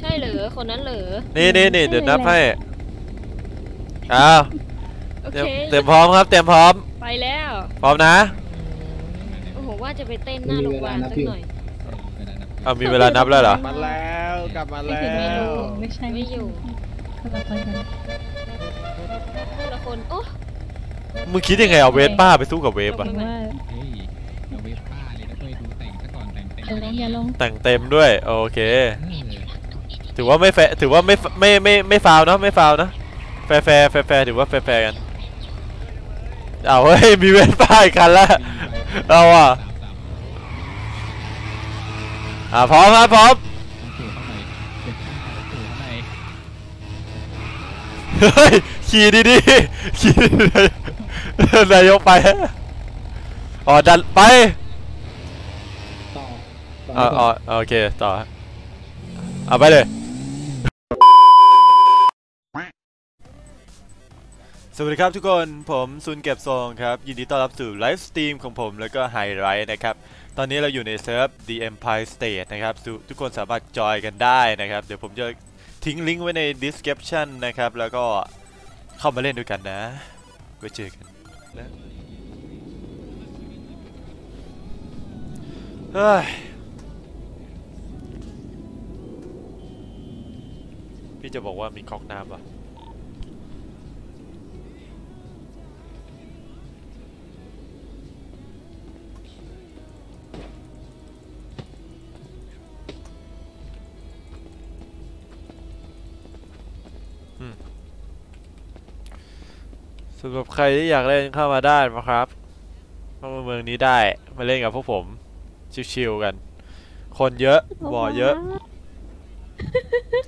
ใช่เหรอคนนั้นเหรอนี่นี่นี่เดี๋ยวนับให้อ้าวโอเตรียมเคเตรียมพร้อมครับ เตรียมพร้อม ไปแล้ว พร้อมนะ โอ้โหว่าจะไปเต้นหน้าโรงพยาบาลสักหน่อยเอามีเวลานับแล้วเหรอ มาแล้วกลับมาไม่แล้ถึงไม่วรู้ไม่ใช่ไม่อยู่คนละคนกันคนละคนโอ้มึงคิดยังไงเอาเวฟป้าไปสู้กับเวฟถึอะงว่าเฮ้ยเอาเวฟป้าเลยนะเว้ยดูแต่งซะก่อนแต่งเต็มอย่าลงอย่าลงแต่งเต็มด้วย โอเคเออ ถือว่าไม่แฟร์ถือว่าไม่ไม่ไม่ไม่ฟาวล์เนอะไม่ฟาวล์นะแฟร์แฟร์แฟร์แฟร์ถือว่าแฟร์แฟร์กันเอ้าเฮ้ยมีเวสป้าอีกคันละเอาอะสามสามอะพร้อมครับพร้อมต้องสู่เข้าไปเจ็ดห้าสู่เข้าไปเฮ้ยขี่ดีดีๆขี่ดีๆนายกไปอ๋อดันไปต่ออ๋ออ๋อโอเคต่อเอาไปเลย สวัสดีครับทุกคนผมซุนเก็บทรงครับ ยินดีต้อนรับสู่ livestream ของผมแล้วก็ไฮไลท์นะครับ ตอนนี้เราอยู่ในเซิร์ฟ The Empire State นะครับ ทุทุกคนสามารถจอยกันได้นะครับ เดี๋ยวผมจะทิ้งลิงก์ไว้ใน description นะครับ แล้วก็เข้ามาเล่นด้วยกันนะไว้เจอกันเฮ้ยพี่จะบอกว่ามีก๊อกน้ำป่ะ สำหรับใครที่อยากเล่นเข้ามาได้นะครับเข้ามาเมืองนี้ได้มาเล่นกับพวกผม ชิวๆกัน คนเยอะบ่อเยอะ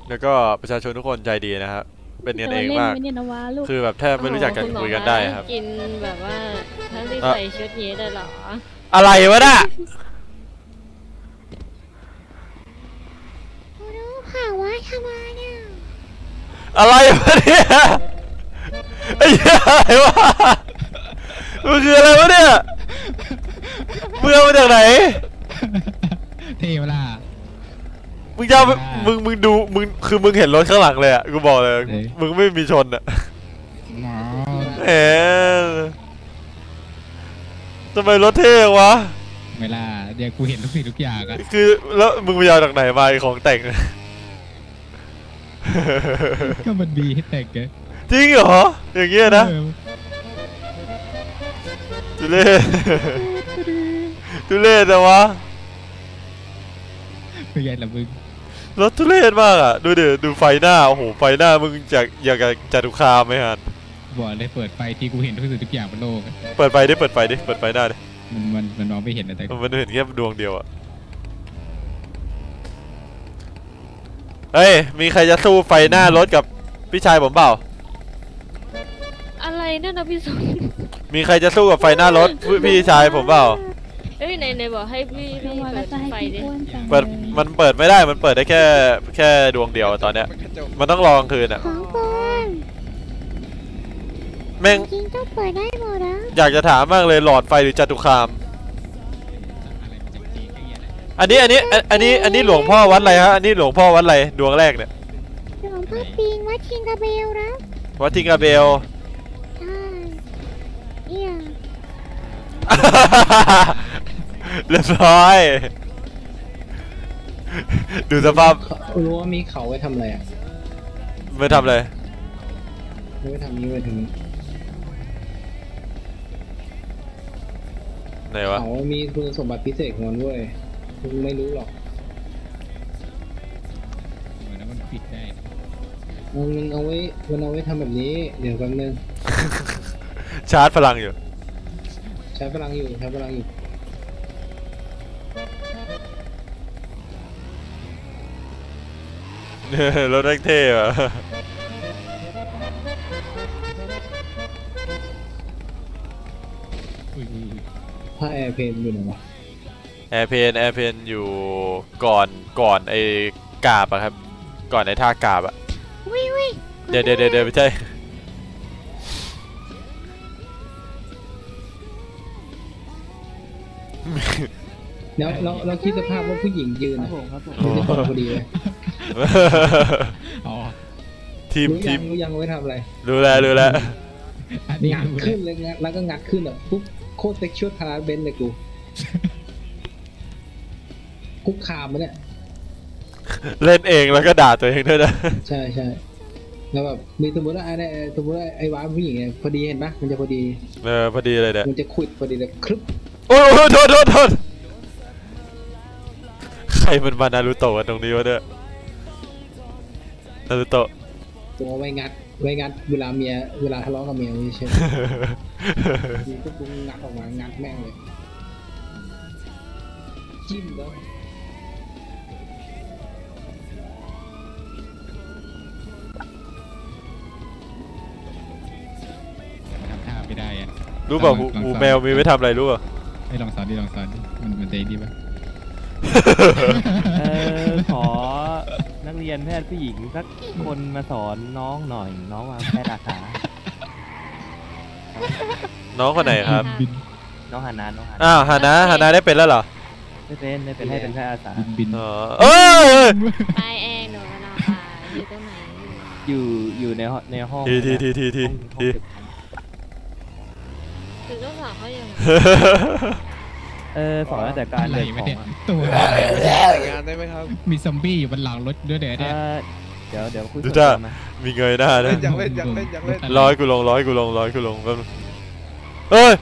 แล้วก็ประชาชนทุกคนใจดีนะครับเป็นกันเองมากล่นไม่เนี่ยนะวะลูกคือแบบแทบไม่รู้จักกันโอ้โหคุยกันณหมอได้คะครับ กินแบบว่าทั้งที่เอ่อใส่ชุดนี้เลยเหรอ อะไรวะน่ะรู้ค่ะว่าทำไมเนี่ยอะไรวะเนี่ย ไอ้เหี้ยอะไรวะมันคืออะไรวะเนี่ยมึงเอามาจากไหน เท่เวลามึงจะเอาไปอ่ามึมึงมึงดูมึงคือมึงเห็นรถข้างหลังเลยอะกูบอกเลยเอ๊ะมึงไม่มีชนอะหมอแหมทำไมรถเท่วะ เวลาเดี๋ยวกูเห็นทุกสิ่งทุกอย่างอะคือแล้วมึงไปเอาจากไหนมาไอ้ของแต่ง ก็มันมีให้แต่งไง จริงเหรอ อย่างเงี้ยนะเออทุเรศทุเรศแต่วะเป็นไงล่ะมึงรถทุเรศมากอะ ดูดิดูไฟหน้า โอ้โห ไฟหน้ามึงจากอยากจะจตุคามไหมฮะบอกเลยเปิดไฟที่กูเห็นทุกสิ่งทุกอย่างบนโลกอะเปิดไฟดิ เปิดไฟดิ เปิดไฟหน้าดิ มันมันมันมองไม่เห็นนะแต่มันเห็นแค่ดวงเดียวอะเฮ้ย มีใครจะสู้ไฟหน้ารถกับพี่ชายผมเปล่า อะไรนั่นนะพี่สุนมีใครจะสู้กับไฟหน้ารถพี่พี่ชายผมเปล่า เอ้ยในในบอกให้พี่จัพี่งหวะเปิแล้วดจะให้ไฟพี่ดิอ้วนจังเปิดเลยมันเปิดไม่ได้มันเปิดได้แค่แค่ดวงเดียวตอนเนี้ย มันต้องรอกลางคืนอะของปลอมแม่งจริงต้องเปิดได้หมดนะอยากจะถามมากเลยหลอดไฟหรือจตุคามอะไรมันจะจีนก็เงี้ยแหละอันนี้อันนี้อันอันนี้อันนี้หลวงพ่อวัดอะไรฮะอันนี้หลวงพ่อวัดอะไรดวงแรกเนี่ยหลวงพ่อปิงวัดชิงกระเบลนะวัดทิงกาเบล ใช่เนี่ย เรียบร้อย ดูสภาพรู้ว่ามีเขาไว้ทำอะไรอะไม่ทำเลยไม่ไว้ทำนี้ไว้ถึงไหนวะเขามีคุณสมบัติพิเศษของมันด้วยคุณไม่รู้หรอกเหมือนว่ามันปิดได้มันเอาไว้มันเอาไว้ทำแบบนี้ เดี๋ยวแป๊บนึง ชาร์จพลังอยู่ใช้พลังอยู่ใช้พลังอยู่รถแรกเท่อะอุ้ยอุ้ยอุ้ยถ้าแอร์เพนอยู่ไหนวะแอร์เพนแอร์เพนอยู่ก่อนก่อนไอ้กาบอะครับ ก่อนไอ้ท่ากาบอะวิวิเดี๋ยวเดี๋ยวเดี๋ยวเดี๋ยวไม่ใช่ แล้วเราเราคิดสภาพว่าผู้หญิงยืนครับอะผมครับผมไม่ใช่คนพอดีเลยอ๋อทีมรู้ทียัมงรู้ยังเอาไว้ทำอะไรรู้แล้วรู้แล้วอันนี้งัดรู้เลขึ้ยนเลยงัดแล้วก็งัดขึ้นแบบปุ๊บโคตรเซ็กชวลพาราเบนเลยกูคุกคามมันเนี่ยเล่นเองแล้วก็ด่าตัวเองด้วยนะใช่ใช่แล้วแบบมีสมมติว่าไอ้เนี่ยสมมติว่าไอ้ว้าผู้หญิงเนี่ยพอดีเห็นปะมันจะพอดีเออพอดีเลยเนี่ยมันจะขวิดพอดีเลยครึบ โอ้ยโอ้ยโทษโทษโทษใครมันมานารูโตะกันตรงนี้วะเนี่ยนารูโตะตัวไว้งัดไว้งัดเวลาเมียเวลาทะเลาะกับเมียไม่ใช่ดีก็กูงัดออกมางัดแม่งเลยจิ้มแล้วทำท่าไม่ได้อะรู้เปล่าหูลองหูสอนแมวมีไว้ทำอะไรรู้เปล่า ให้ลองสอนดิลองสอนดิมันมันจะดีป่ะเออขอนักเรียนแพทย์ผู้หญิงสักคนมาสอนน้องหน่อย น้องวางแพทย์อาสาน้องคนไหนครับ บินน้องฮานาน้องฮานาอ้าวฮานะฮานะได้เป็นแล้วเหรอไม่เป็นไม่เป็นให้เป็นแพทย์อาสาบินบินอ๋อเอยเอ้ยตายเองหนูกำลังตายอยู่ตรงไหนอยู่อยู่อยู่ในห้องในห้องทีทีทีทีทีห้องที ห้องเก็บของคือต้องสอนเขาอย่างไรเออสอนตั้งแต่การอะไรเดินขวะองเนี่ยอะตัวแต่งงานได้ไหมครับ มีซอมบี้อยู่บนหลังรถด้วยเดี๋ยวเอเนี่ยอเดี๋ยวเดี๋ยวคุยดูส่วนจ้าตัวมามีเงยหน้าเล่นะนอยากเล่นอยากเล่นอยากเล่น ร้อยกูลงร้อยกูลงร้อยกูลงแป๊บนึงเอ้ย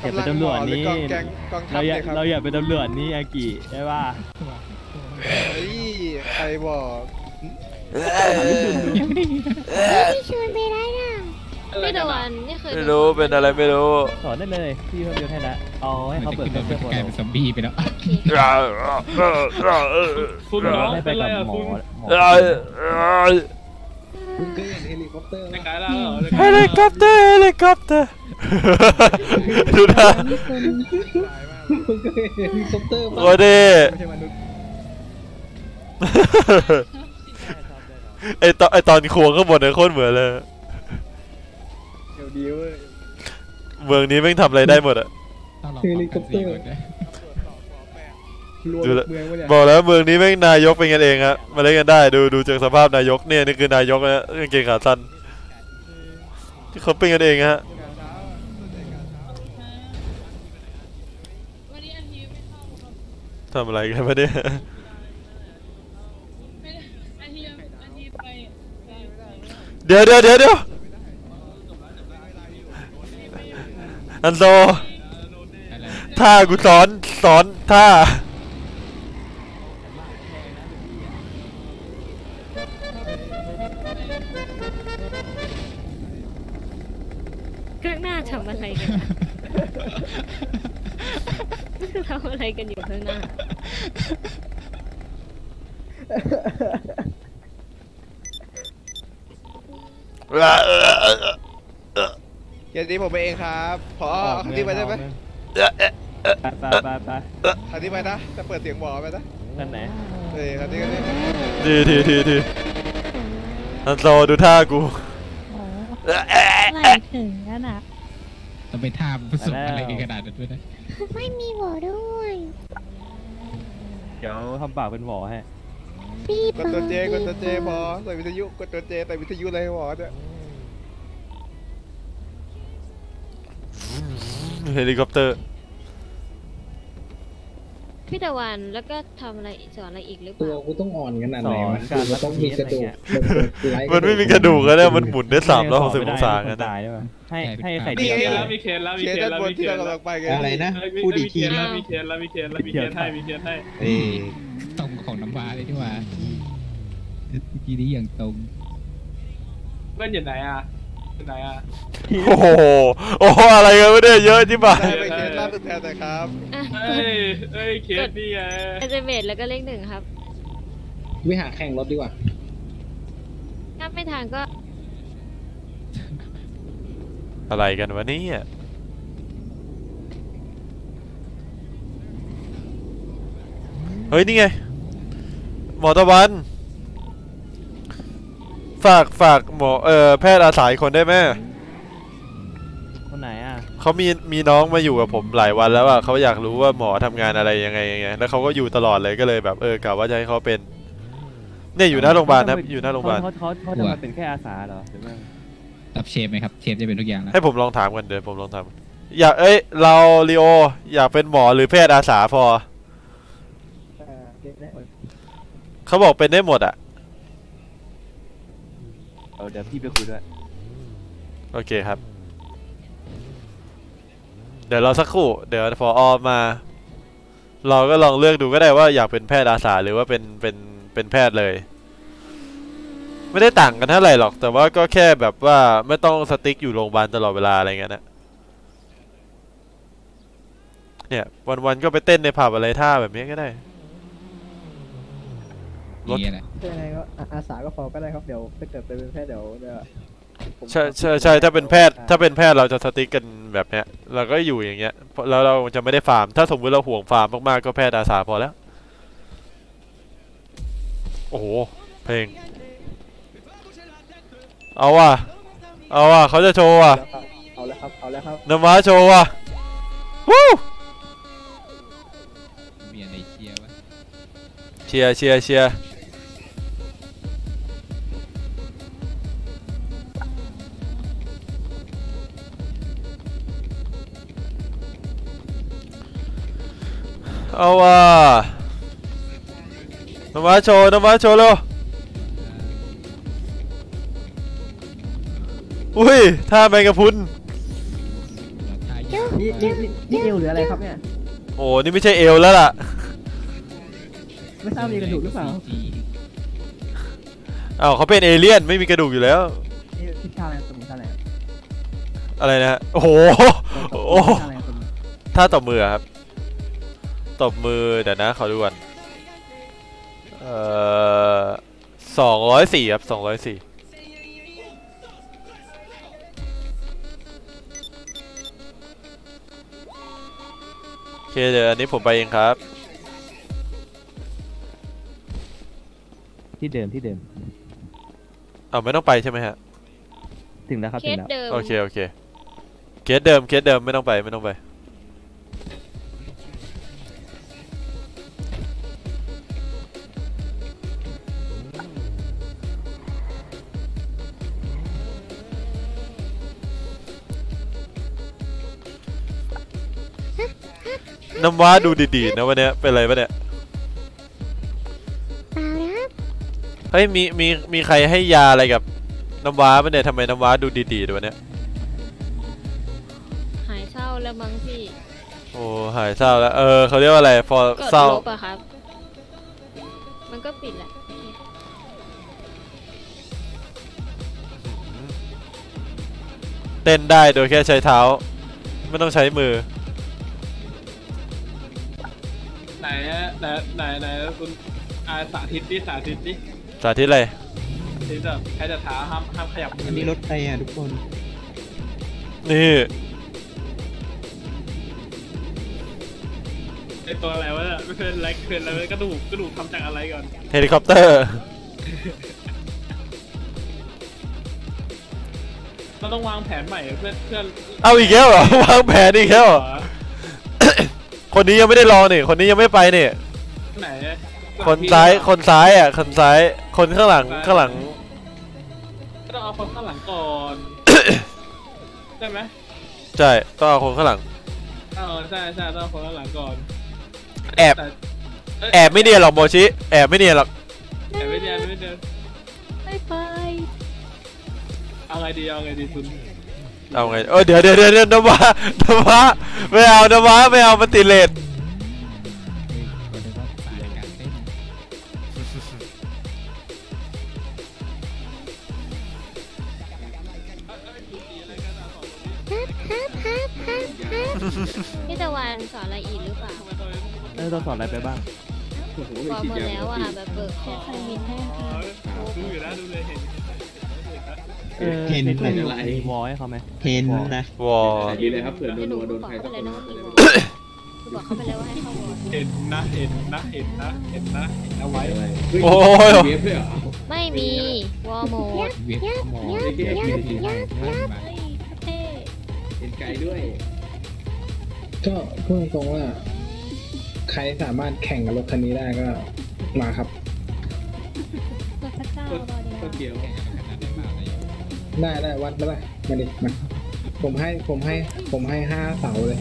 อย่าเป็นตำรวจนี่กองแกงกองทัเราพอย่าเนี่ยครับ เราอย่าเป็นตำรวจนี่อากิได้ป่ะเฮ้ยใครบอกไม่ชวนไปได้นะ พี่ตะวันนี่เคยไม่รู้เป็นอะไรไม่รู้สอนได้เลยพี่เพิ่มยศให้ละเอาให้มันเขาจะเปิดขึ้นเครรื่ถองมันเพื่อจะกลายเป็นซอมบี้ไปแล้วคุณน้องให้ไปกับหมอหมอมึงเคยเห็นเฮลิคอปเตอร์ไหมเฮลิคอปเตอร์เฮลิคอปเตอร์ดูนะมึงเคยเห็นเฮลิคอปเตอร์ปะโอ้เด้ไม่ใช่มนุษย์ไอตอนไอตอนควงข้างบนเนี่ยโคตรเหมือนเลยเดี๋ยวดีเว้ยเมืองนี้แม่งทำอะไรได้หมดอะต้องลองปรับกันสี่คนด้วยรวมดูแลเมืองวะเนี่ยบอกแล้วเมืองนี้แม่งนายกเป็นกันเองฮะมาเล่นกันได้ดูดูจากสภาพนายกเนี่ยนี่คือนายกนะกางเกงขาสั้นที่เขาเป็นกันเองฮะทำอะไรกันมาเนี่ยเดี๋ยวเดี๋ยวเดี๋ยวเดี๋ยว อันโซอะไรท่ากูสอนสอนท่า ผมไปเองครับพอเอาคันนี้ไปได้ไหมไปไปไปไปคันนี้ไปนะจะเปิดเสียงหมอไปนะนั่นไหนเฮ้ยคันนี้คันนี้ทีทีทีทีอันโซดูท่ากูไหลถึงแล้วนะต้องไปท่าผสมอะไรกันขนาดนั้นด้วยนะ ไม่มีหัวด้วย เดี๋ยวทำปากเป็นหมอให้ปีบกดตัวเจกดตัวเจพอใส่วิทยุกดตัวเจใส่วิทยุอะไรให้หมอเนี่ย เฮลิคอปเตอร์ พี่ตะวันแล้วก็ทำอะไรสอนอะไรอีกหรือเปตัวล่ากูต้องอ่อนขนาดไหนวะสอนการรับต้องมีกระดูกอะไรเงี้ยมันไม่มีกระดูกแล้วเนี่ยมันหมุนได้สามร้อยหกสิบองศาไม่กันได้นะตายได้ป่ะให้ให้ใส่นี่เดียวไงได้มีเคสแล้วมีเคสด้านบนที่เรากำลังไปกันอะไรนะพูดอีกทีแล้วมีเคสแล้วมีเคสแล้วมีเคสให้มีเคสให้เอ้ยตรงของน้ำว้าเลยที่ว่าเมื่อกี้นี้อย่างตรงเพื่อนอยู่ไหนอะ อยู่ไหนอะโอ้โหโอ้โหอะไรกันไม่ได้เยอะที่บ้าได้ไปเคสล่าสุดแทนแต่ครับอะเอ้ยเอ้ยเคสนี่ไงเอเจเมตแล้วก็เลขหนึ่งครับ วิหาแข่งรถดีกว่า ถ้าไม่ทางก็อะไรกันวะเนี่ยเฮ้ยนี่ไงหมอตะวัน ฝากฝากหมอเอ่อแพทย์อาสาอีกคนได้ไหมคนไหนอะเขามีมีน้องมาอยู่กับผมหลายวันแล้วอะเขาอยากรู้ว่าหมอทำงานอะไรยังไงยังไงแล้วเขาก็อยู่ตลอดเลยก็เลยแบบเออกะว่าจะให้เขาเป็น เนี่ยอยู่หน้าโรงพยาบาลนะครับอยู่หน้าโรงพยาบาลเขาเขาเขาจะมาเป็นแค่อาสาเหรอหรือว่ารับเชฟไหมครับเชฟจะเป็นทุกอย่างแล้วให้ผมลองถามกันเดี๋ยวผมลองถามอยากเอ้ยเราลีโอ อยากเป็นหมอหรือแพทย์อาสาพอเขาบอกเป็นได้หมดอะ เอาเดี๋ยวพี่ไปคุยด้วย โอเคครับ เดี๋ยวเราสักครู่ เดี๋ยวพออมา เราก็ลองเลือกดูก็ได้ว่าอยากเป็นแพทย์อาสาหรือว่าเป็นเป็นเป็นแพทย์เลย ไม่ได้ต่างกันเท่าไหร่หรอก แต่ว่าก็แค่แบบว่าไม่ต้องสติ๊กอยู่โรงพยาบาลตลอดเวลาอะไรเงี้ยนะเนี่ยวันๆก็ไปเต้นในผับอะไรท่าแบบนี้ก็ได้ รถนี่แหละยังไงก็อะอาสาก็พอก็ได้ครับ เดี๋ยวถ้าเกิดไปเป็นแพทย์เดี๋ยวเดี๋ยวผมใช่ใช่ใช่ถ้าเป็นแพทย์ถ้าเป็นแพทย์เราจะสติ๊กกันแบบเนี้ยเราก็อยู่อย่างเงี้ยเพราะแล้วเราจะไม่ได้ฟาร์ม ถ้าสมมติเราห่วงฟาร์มมากๆก็แพทย์อาสาพอแล้ว โอ้โห เพลง เอาว่ะ เอาว่ะเขาจะโชว์ว่ะเอาแล้วครับ เอาแล้วครับนำมาโชว์ว่ะวู้มีอะไรเชียร์วะเชียร์เชียร์เชียร์ เอาว่ะนำมาโชว์นำมาโชว์เร็วอุ้ยท่าแมงกะพรุนเราทายนี่นี่นี่นี่เอวหรืออะไรครับเนี่ย โอ้นี่ไม่ใช่เอวแล้วล่ะ ไม่ทราบมีกระดูกหรือเปล่าจีอ้าวเขาเป็นเอเลี่ยนไม่มีกระดูกอยู่แล้วนี่ทิศทางอะไรสมุนท่าอะไรอะไรนะฮะโอ้โหโอ้ท่าอะไรสมุนถ้าตบมือครับ ตบมือเดี๋ยวนะขอดูก่อนเอ่อสองร้อยสี่ครับสองร้อยสี่โอเคเดี๋ยวอันนี้ผมไปเองครับ ที่เดิมที่เดิม เอาไม่ต้องไปใช่ไหมฮะ ถึงแล้วครับเคถึงสแล้ว เดิม โอเค โอเค เคสเดิม เคสเดิม ไม่ต้องไป ไม่ต้องไป น้ำว้าดูดีๆนะวันเนี้ยเป็นไรปะเนี่ยเปล่านะครับเฮ้ยมีมีมีใครให้ยาอะไรกับน้ำว้าปะเนี่ยทำไมน้ำว้าดูดีๆด้วยวันเนี้ยหายเศร้าแล้วมั้งพี่โอ้หายเศร้าแล้วเออเขาเรียกว่าอะไรพอกดเศร้าลบอะครับ มันก็ปิดแหละเต้นได้โดยแค่ใช้เท้า ไม่ต้องใช้มือ ไหนไหนไหนคุณอาสาธิตดิสาธิตดิสาธิตอะไรที่แบบใครจะท้าห้ามห้ามขยับมืออันนี้รถใครอะทุกคน นี่ไอ้ตัวอะไรวะเนี่ยไม่เป็นอะไรเป็นอะไรกระดูกกระดูกทำจากอะไรก่อนเฮลิคอปเตอร์เราต้องวางแผนใหม่เพื่อเพื่อเอาอีกแล้วเหรอวางแผนอีกแล้วเหรอ คนนี้ยังไม่ได้ลองนี่ คนนี้ยังไม่ไปนี่ ไหนคนซ้าย คนซ้ายอะ คนซ้าย คนข้างหลัง ข้างหลัง ก็ต้องเอาคนข้างหลังก่อนใช่ไหมใช่ ต้องเอาคนข้างหลังเออใช่ใช่ต้องเอาคนข้างหลังก่อน แอบแต่เยแอบไม่เนียนหรอกโมชิ แอบไม่เนียนหรอก แอบไม่เนียนไม่เนียนไม่ไปเอาไงดีเอาไงดีคุณ เอาไงเออเดี๋ยวเดี๋ยวเดี๋ยวเดี๋ยวน้ำว้าน้ำว้าไม่เอาน้ำว้าไม่เอามันติดเลทเฮ้ยก็เลยว่าสายการเต้นพี่ตะวันสอนอะไรอีกหรือเปล่าเออเราสอนอะไรไปบ้างบอกหมดแล้วอะแบบเบิกของใครมีให้ค่ะดูอยู่นะดูเลยเห็น เออเห็นในตู้เห็นมีอะไรมีวอลให้เขาไหมเห็นนะวอลดีเลยครับเผื่อโดนโดนใครต้องโดนบอกเขาไปแล้วว่าให้เข้าวอร์เห็นนะเห็นนะเห็นนะเห็นนะเห็นเอาไว้โอ้ยไม่มีวอร์โหมดเวียดมองยับยับยับยับมาเท่เห็นไกลด้วยก็พูดตรงๆว่า ใครสามารถแข่งกับรถคันนี้ได้ก็มาครับรถพระเจ้ารอดีก็เกี่ยว ได้ได้วัดมาเลยมาดิมาผมให้ผมให้ผมให้ห้าเสาเลย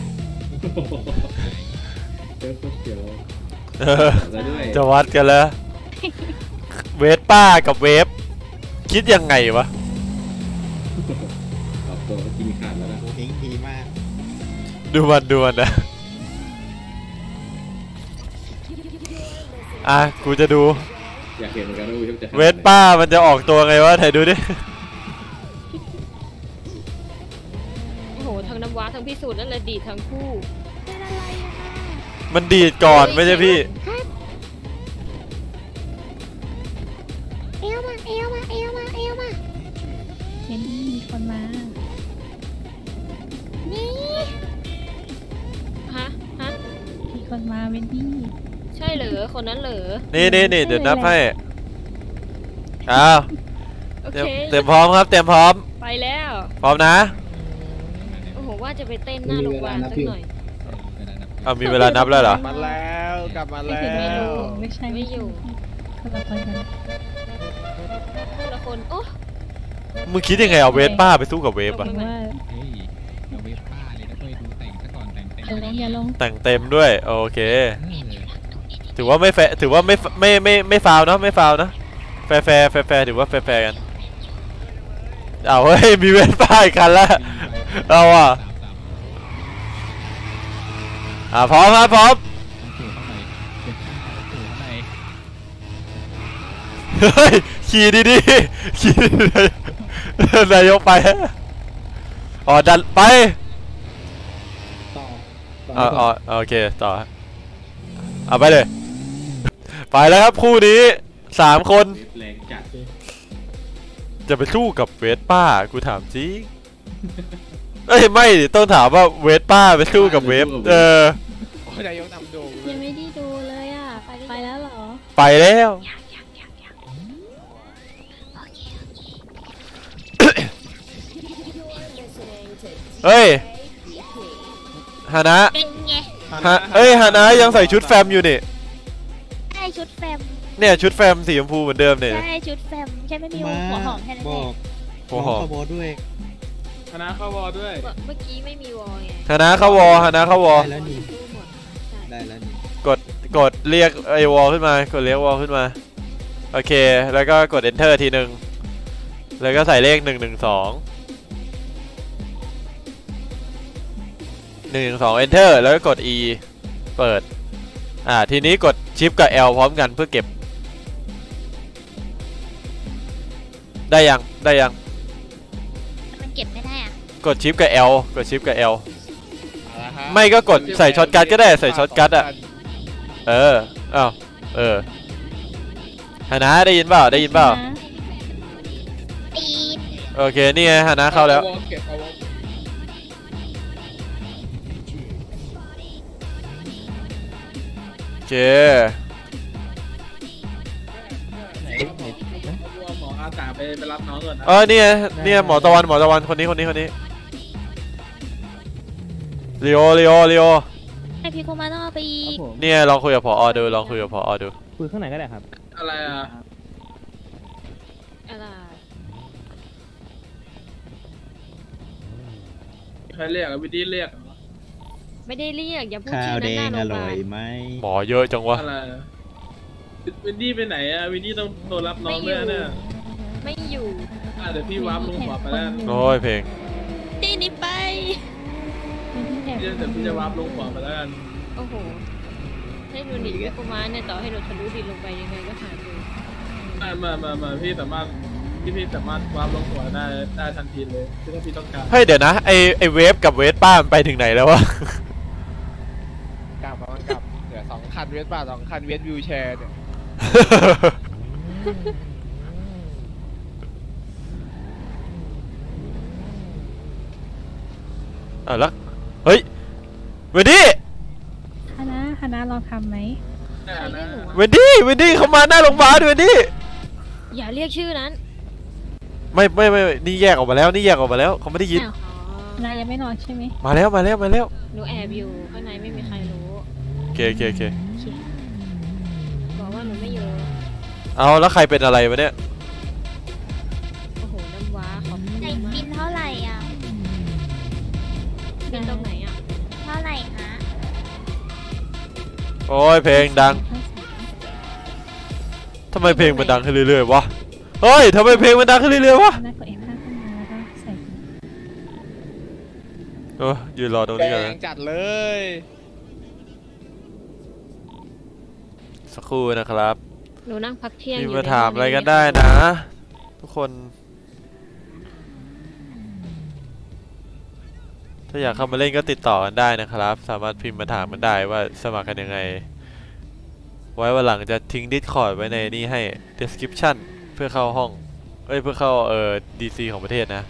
เจ้าก็เกี่ยวเออแล้วด้วยจะวัดกันแล้วเวสป้ากับเวฟคิดยังไงวะตอบตัวกินขาดแล้วนะทิ้งดีมาก ดูมันดูมันนะอะกูจะดู อยากเห็นเหมือนกันว่าวิวจะเวสป้ามันจะออกตัวไงวะไหนดูดิ งน้ำว้าทั้งพิสูจน์นั่นแหละดีดทั้งคู่เป็นอะไรอะมันดีดก่อนไม่ใช่พี่เอวมาเอวมาเอวมาเอวมาเวนดี้มีคนมา นี่ฮะฮะมีคนมาเวนดี้ใช่เหรอคนนั้นเหรอนี่นี่นี่เดี๋ยวนับให้อ้าวโอเตรียเคมเตรียมพร้อมครับ เตรียมพร้อม ไปแล้ว พร้อมนะ โอ้โหว่าจะไปเต้นหน้าโรงพยาบาลสักหน่อยเอามีเวลานับแล้วเหรอ มาแล้วกลับมาไม่แล้ถึงไม่วรู้ไม่ใช่ไม่อยู่คนละคนกันคนละคนโอ้มึงคิดยังไงเอาเวสป้าไปสู้กับเวฟลอะงหรือไปว่าเฮ้ยเอาเวฟป้าเลยนะเว้ยดูแต่งซะก่อนแต่งเต็มอย่าลงอย่าลงแต่งเต็มด้วยโอเคเออถือว่าไม่แฟร์ถือว่าไม่ไม่ไม่ไม่ฟาวล์เนอะไม่ฟาวล์เนอะแฟร์แฟร์แฟร์แฟร์ถือว่าแฟร์แฟร์กันเอาเฮ้ยมีเวสป้าอีกคันละเอาอะ สามสามอะพร้อมครับพร้อมต้องสู่เข้าไปเวฟป้าสู่เข้าไปเฮ้ยขี่ดีดีๆขี่ดีๆนายกไปอ๋อดันไปต่อต่อ๋อต่อ๋อโอเคต่อเอาไปเลย ไปแล้วครับคู่นี้สามคนแรงจัดจะไปสู้กับเวสป้ากูถามจริง เอ้ยไม่ดิต้องถามว่าเวสป้าไปสู้กับเวฟเออโอ้ยนายกทำโด่งเลยัยงไม่ได้ดูเลยอะ ไปไปแล้วเหรอ ไปแล้วเฮ้ยฮานะเป็นไงฮะเอ้ยฮานะยังใส่ชุดแฟมอยู่นี่ได้ชุดแฟมเนี่ยชุดแฟมสีชมพูเหมือนเดิมเนี่ยได้ชุดแฟมแค่ไม่มีหัวหอมแค่นั้นเองโอ้โหด้วย คณะเข้าวอด้วย เมื่อกี้ไม่มีวอลไงฮานะเข้าวอฮานะเข้าวอแล้วนี่สู้หมดใช่ได้แล้วนี่กดกดเรียกไอวอลขึ้นมากดเรียกวอลขึ้นมา โอเค แล้วก็กด enter ทีหนึ่งแล้วก็ใส่เลขหนึ่งหนึ่งสองหนึ่งหนึ่งสอง enter แล้วก็กด e เปิด อ่า ทีนี้กดชิปกับ L พร้อมกันเพื่อเก็บ ได้ยัง ได้ยังมัน เก็บไม่ได้อะกดชิปกับ L กดชิปกับ L เอาละฮะไม่ก็กดใส่ช็อตการ์ดก็ได้ใส่ช็อตการ์ดอะเอออ้าวเออฮานะได้ยินเปล่าได้ยินเปล่านะตีดโอเคนี่ไงฮานะเข้าแล้วอเก็บเอาวอโอเค เอาหมออาสาไปไปรับน้องก่อนนะเออเนี่ยเนี่ยหมอตะวันหมอตะวันคนนี้คนนี้คนนี้ลีโอลีโอลีโอไอพี่โคมาต้องเอาไปอีครับกผมเนี่ยลองคุยกับพอดูลองคุยกับพอดูคุยข้างไหนก็ได้ครับ อะไรอะอะไรใครเรียกอะวินดี้เรียกไม่ได้เรียกอย่าพูดชื่อนั้นหน้าโรงพยาบาลหมอเยอะจังวะอะไรอะวินดี้ไปไหนอะวินดี้ต้องโทรรับน้องด้วยนะเนี่ย ไม่อยู่อะเดี๋ยวพี่ warp ลงหัวไปแล้ว โอ้ยเพลงตีนี้ไปเป็นที่แถบเดี๋ยวเดี๋ยวพี่จะ warp ลงหัวไปแล้วกันโอ้โหให้หนูหนีกุมารเนี่ยต่อให้หนูทะลุดินลงไปยังไงก็หาเจอมามามามาพี่สามารถพี่พี่สามารถ warp ลงหัวได้ได้ทันทีเลยคือถ้าพี่ต้องการเฮ้ยเดี๋ยวนะไอไอ Wave กับเวสป้ามันไปถึงไหนแล้ววะกลับมามันกลับเดี๋ยวสองคันเวสป้าสองคันเวสวิวแชร์เนี่ย อะแล้วเฮ้ยเวนดี้ฮานะฮานะลองทำไหมได้ใครนะเรียกหนูเวอะนดี้เวนดี้เขามาหน้าโรงพยาบาลเวนดี้อย่าเรียกชื่อนั้นไม่ไม่ไม่นี่แยกออกมาแล้วนี่แยกออกมาแล้วเขาไม่ได้ยินอ๋อนายยังไม่นอนใช่ไหมมาแล้วมาแล้วมาแล้วหนูแอบอยู่ข้างในไม่มีใครรู้โอเคโอเคโอเคบอกว่าหนูไม่อยู่เอาแล้วใครเป็นอะไรวะเนี่ย โอ้ยเพลงดังทำไมเพลงมันดังขึ้นเรื่อยๆวะเฮ้ยทำไมเพลงมันดังขึ้นเรื่อยๆวะน่ากด F5 ขึ้นมาแล้วก็ใส่เออยืนรอตรงแดนี้ก่อนงนะจัดเลย สักครู่นะครับ หนูนั่งพักเที่ยงมีอยู่มาในถามห้งอะไรกันม่ได้ใครนะ ทุกคน ถ้าอยากเข้ามาเล่นก็ติดต่อกันได้นะครับ สามารถพิมพ์มาถามกันได้ว่าสมัครกันยังไง ไว้วันหลังจะทิ้ง Discord ไว้ในนี่ให้ description เพื่อเข้าห้อง เอ้ยเพื่อเข้าเอ่อ DC ของประเทศนะ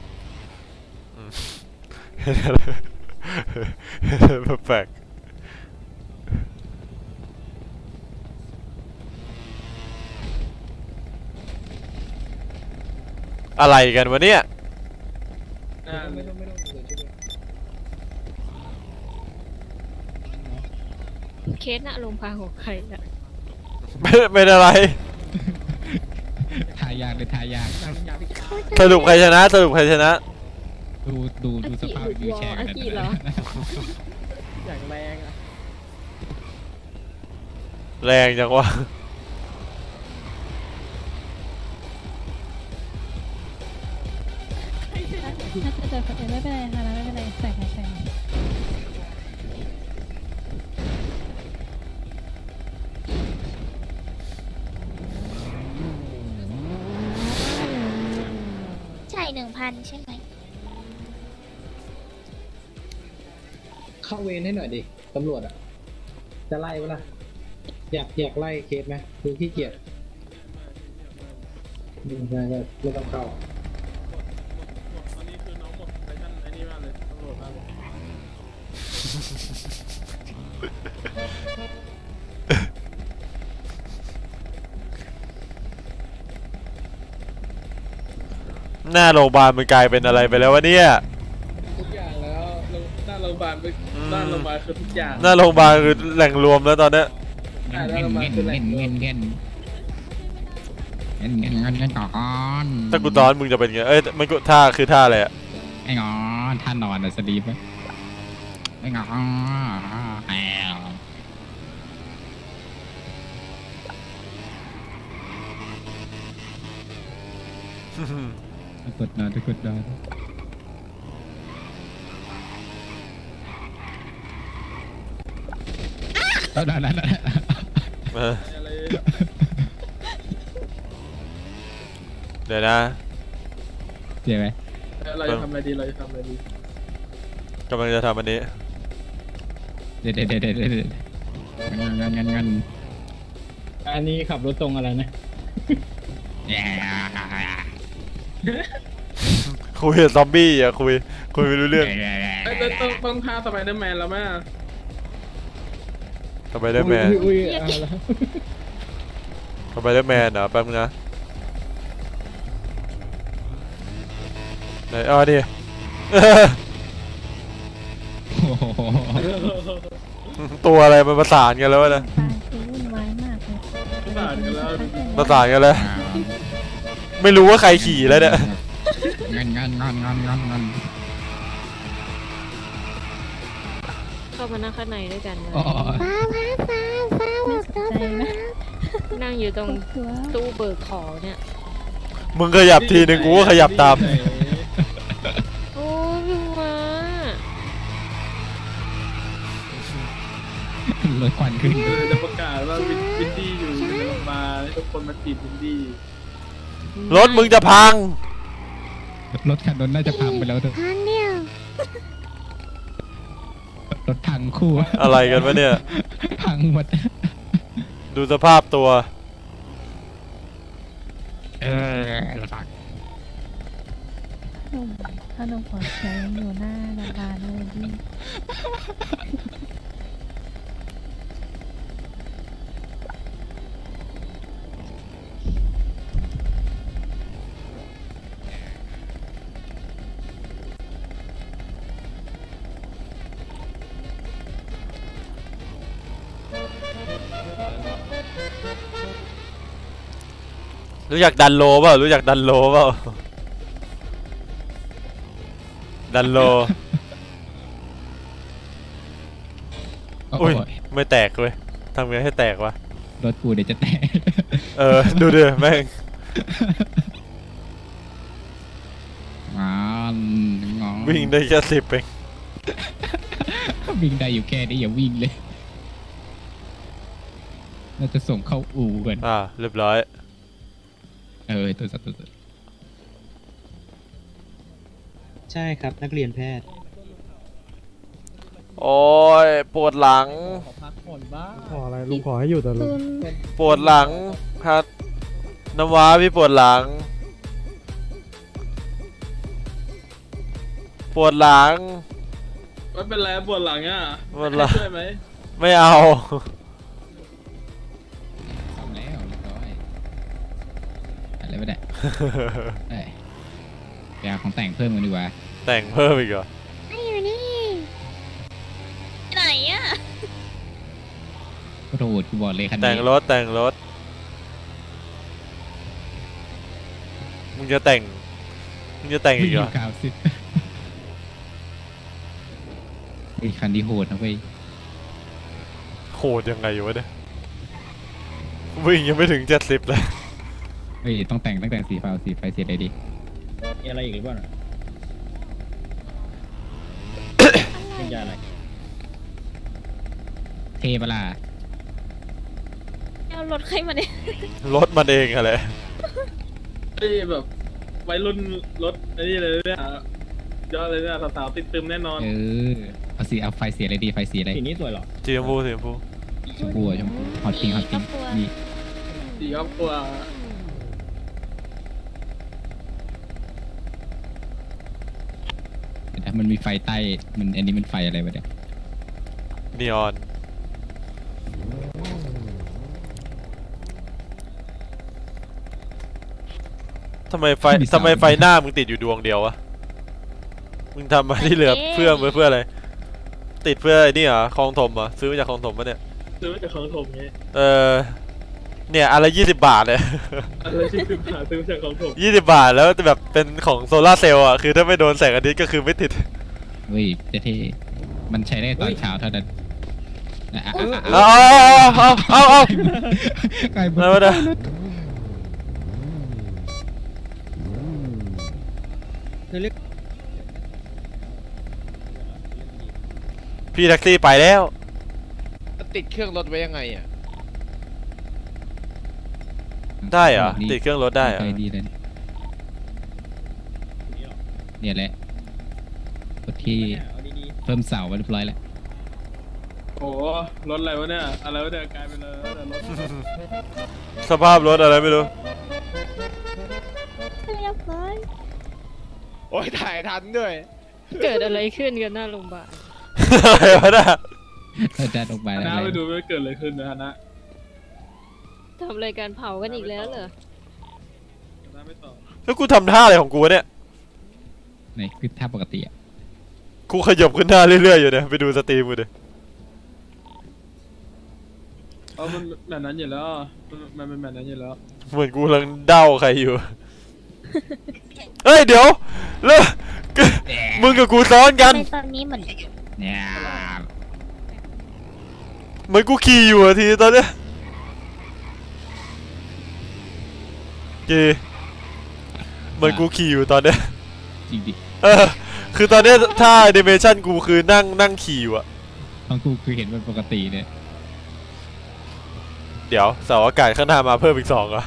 อืมแปลกอะไรกันวะเนี่ย น่า ไม่ต้องไม่ต้องเดี๋ยวช่วยด้วย เค สหน้าโรงพยาบาลของใครอะไม่เป็นอะไร ทายากเลยทายากสรุปใครชนะ สรุปใครชนะ ดูดูดูสภาพอากิวิวแชร์อากิเหรออย่างแรงอะแรงจังวะถ้าจะเจอคนอื่นไม่เป็นไรค่ะไม่เป็นไรใส่ใส่ใส่ ใันใช่ไหม เข้าเวรให้หน่อยดิตำรวจอะจะไล่ปะล่ะอยากอยากไล่เคสไหมคือขี้เกียจอืมได้ก็ไม่ต้องเข้า ตอนนี้คือน้องหมดไททันไอ้นี่มากเลยตำรวจมากเลย หน้าโรงพยาบาลมันกลายเป็นอะไรไปแล้ววะเนี่ย ทุกอย่างแล้วโรงหน้าโรงพยาบาลเป็นอืม หน้าโรงพยาบาลคือทุกอย่างหน้าโรงพยาบาลคือแหล่งรวมแล้วตอนเนี้ยเงินเงินเงินเงินเงินเงินเงินเงินเงินเงินก่อนถ้ากูตอนมึงจะเป็นไงเอ้ยมันกูท่าคือท่าอะไรอะไอ้งอนท่านนอนอะสลีปอะไอ้งอนแอล กดนอนกดนอนเอาได้ได้ได้เอออะไรเดี๋ยวนะเจ็บไหมเราจะทำอะไรดีเราจะทำอะไรดีกำลังจะทำอันนี้เดี๋ยวเดี๋ยวเดี๋ยวเดี๋ยวเดี๋ยวเงินเงินเงินเงินอันนี้ขับรถตรงอะไรนะแย่ คุยกับซอมบี้อะคุยคุยไม่รู้เรื่องเอ้ยแล้วต้องต้องท่าสไปเดอร์แมนแล้วแม่ทำไมได้แมนอุ้ยอุ้ยเอาละทำไมได้แมนเหรอแป๊บนึงนะไหนอ๋อดิโอ้โหตัวอะไรมันประสานกันแล้ววะนะ ปาคือวุ่นวายมากเลย ประสานกันแล้ว ประสานกันแล้ว ไม่รู้ว่าใครขี่แล้วเนี่ยเงินเงินเงินเงินเงินเงินเข้ามานั่งข้างในด้วยกันเลยโอ้ฟ้าฟ้าฟ้าฟ้าบอกตัวฟ้านั่งอยู่ตรงตัวตู้เบิกของเนี่ย มึงขยับทีนึงกูก็ขยับตาม โอ้ยพี่ม้ารถควันขึ้น จะประกาศว่าวินวินดี้อยู่ในโรงพยาบาลให้ทุกคนมาจีบวินดี้ รถมึงจะพัง รถคันนั้นน่าจะพังไปแล้วเถอะพันเดียวรถพังคู่ อะไรกันวะเนี่ย พังหมด ดูสภาพตัว เออรถพังหนุ่มถ้าหนุ่มขอเชียร์ยังอยู่หน้าโรงพยาบาลเลยดิ รู้จักดันโลเปล่ารู้จักดันโลเปล่าดันโลโอ้อุ้ยยไม่แตกเว้ยทำไงให้แตกวะรถกูเดี๋ยวจะแตก เออ ดูดิแม่งงอนงอนวิ่งได้แค่สิบเองวิ่งได้อยู่แค่นี้อย่าวิ่งเลย เราจะส่งเข้าอู่กันอ่า เรียบร้อย เออตัวสัตว์ตัวสัตว์ใช่ครับนักเรียนแพทย์ โอ้ยปวดหลัง ขออะไรลุงขอให้อยู่แต่ลุงปวดหลังฮัทน้ำว้าพี่ปวดหลัง ปวดหลัง ไม่เป็นไรปวดหลังอะปวดหลัง ช่วยไหม ไม่เอา อะไรไม่ได้ได้ไปเอาของแต่งเพิ่มกันดีกว่า แต่งเพิ่มอีกเหรอไม่อยู่นี่ไหนอะก็โทษกูบอกเลยคันนี้แต่งรถแต่งรถมึงจะแต่งมึงจะแต่งอีกเหรอกาวสิไอ้ยคันนี้โหดนะเว้ยโหดยังไงวะเนี่ยวิ่งยังไม่ถึงเจ็ดสิบเลย เฮ้ยต้องแต่งตั้งแต่สีฟ้าสีไฟสีอะไรดีมีอะไรอีกหรือเปล่าเป็นยาอะไรเทปะล่ะเอารถใครมาเนี่ยรถมันเองอะไรไอ้แบบวัยรุ่นรถไอ้นี่เลยเนี่ยยอดเลยเนี่ยสาวๆติดตึมแน่นอนเออเอาสีเอาไฟสีอะไรดีไฟสีอะไรสีนี้สวยเหรอสีชมพูสีชมพูชมพูอะชมพูฮอตพิงฮอตพิงนี่ สีครอบครัว เดี๋ยวนะ มันมีไฟใต้ มันอันนี้มันไฟอะไรวะเนี่ยนีออน ทำไมไฟทำไมไฟหน้ามึงติดอยู่ดวงเดียววะ มึงทำมาที่เหลือเพื่อเพื่ออะไร ติดเพื่อไอ้นี่เหรอคลองถมเหรอซื้อมาจากคลองถมปะเนี่ย ซื้อมาจากของถมไงเออ เนี่ยอะไรยี่สิบบาทเลยอะไรที่ซื้อมาซื้อมาจากของถมยี่สิบบาทแล้วแบบเป็นของโซลาร์เซลล์อะคือถ้าไม่โดนแสงอาทิตย์ก็คือไม่ติดเฮ้ยเจะเท่มันใช้ได้ตอนเช้าเท่านั้นอะอะอะเอาเอาเอาเอาเอาไกลแล้วนะพี่แท็กซี่ไปแล้ว ติดเครื่องรถไว้ยังไงอะ ได้เหรอติดเครื่องรถได้เหรอใจดีเลยเนี่ยแหละกดที่เพิ่มเสาไว้เรียบร้อยแล้วโอ้โหรถอะไรวะเนี่ย อะไรวะเนี่ยกลายเป็นเลยแต่รถสภาพรถอะไรไม่รู้เรียบร้อยโอ้ยถ่ายทันด้วย เกิดอะไรขึ้นกันหน้าโรงพยาบาลอะไรวะน่ะถ้าจะลงไปคแล้วณะอะไรไปดูว่าเกิดอะไรขึ้นนะคณะ ทำรายการเผากันอีกแล้วเหรอคณะไม่ตอบแล้วกูทำท่าอะไรของกูวะเนี่ยไหนคือท่าปกติอะกูขยับขึ้นหน้าเรื่อยๆอยู่เนี่ยไปดูสตรีมกูดิเอามันแบบนั้นอยู่แล้วมันเป็นแบบนั้นอยู่แล้ว เหมือนกูกำลังเด้าใครอยู่ เฮ้ยเดี๋ยวเลิกมึงกับกูซ้อนกันในตอนนี้เหมือนเนี่ยเหมือนกูขี่อยู่อะทีตอนเนี้ย กีเหมือนกูขี่อยู่ตอนเนี้ยจริงดิเออคือตอนเนี้ยถ้าแอนิเมชันกูคือนั่งนั่งขี่อยู่อะตอนกูคือเห็นมันปกติเนี่ย เดี๋ยวเสาอากาศข้างหน้ามาเพิ่มอีกสองเหรอ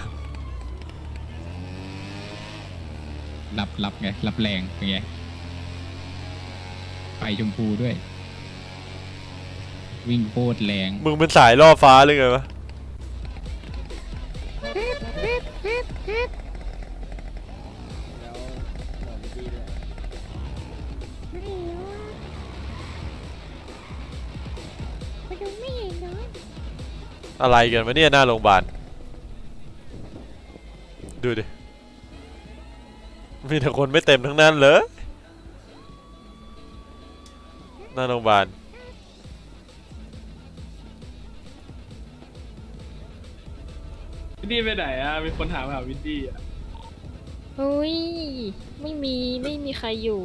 รับรับไงรับแรงเป็นไงไฟชมพูด้วย วิ่งโคตรแรง มึงเป็นสายล่อฟ้าหรือไงวะ ฮึบฮึบไม่รู้อะไปดูไม่เห็นเนาะอะไรกันวะเนี่ยหน้าโรงพยาบาล ดูดิ มีแต่คนไม่เต็มทั้งนั้นเลยหน้าโรงพยาบาล ดี้ไปไหนอะ มีคนถามหาวินดี้อะ เฮ้ย ไม่มี ไม่มีใครอยู่